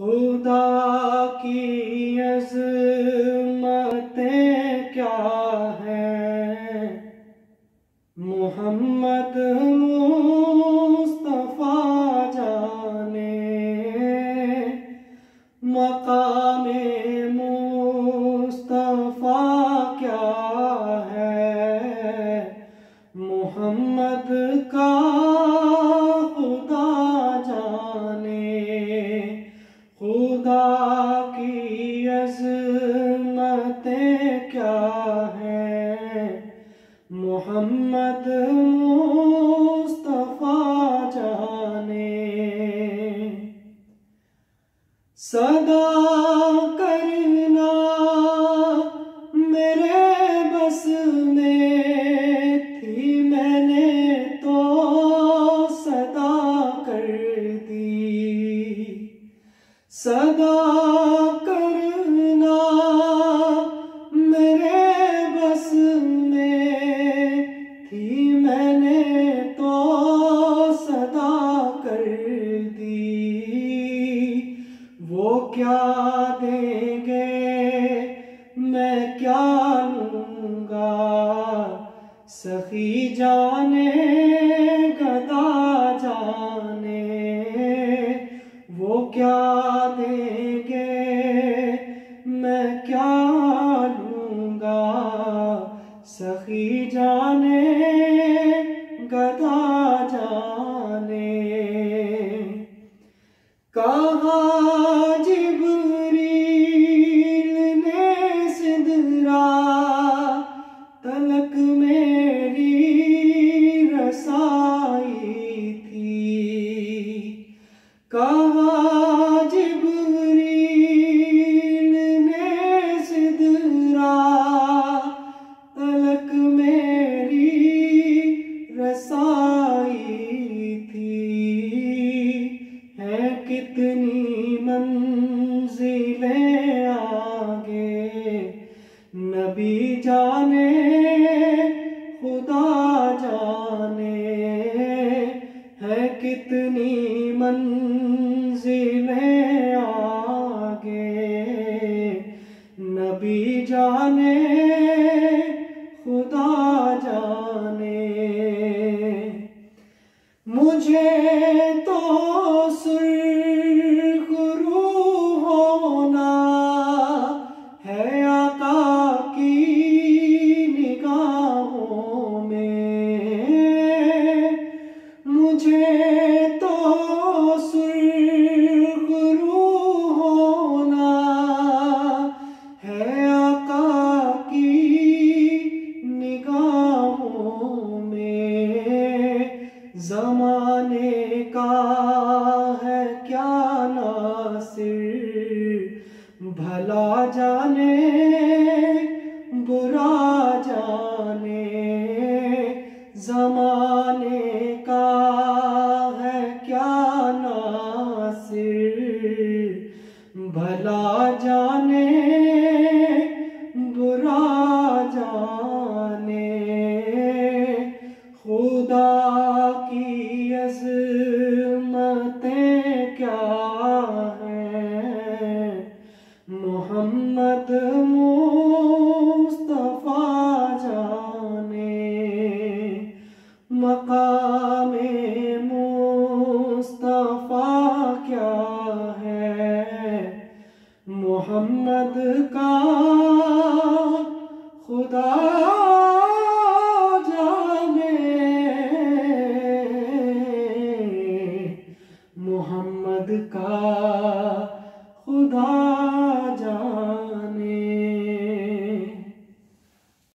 खुदा की अजमतें क्या है? मोहम्मद मुस्तफ़ा जाने मकाम मुस्तफ़ा क्या है? मोहम्मद का की क्या है? मोहम्मद मुस्तफ़ा जाने सदा क्या देंगे? मैं क्या लूँगा? सखी जाने, गदा जाने, वो क्या देंगे? मैं क्या लूँगा? सखी जाने, गदा जाने। कहा नबी जाने, खुदा जाने है कितनी मंजिलें आगे। नबी जाने, खुदा जाने। मुझे तो सुरखरू भला जाने, बुरा जाने, जमाने का है क्या नासिर? भला जाने, बुरा जाने, खुदा की मोहम्मद का खुदा जान।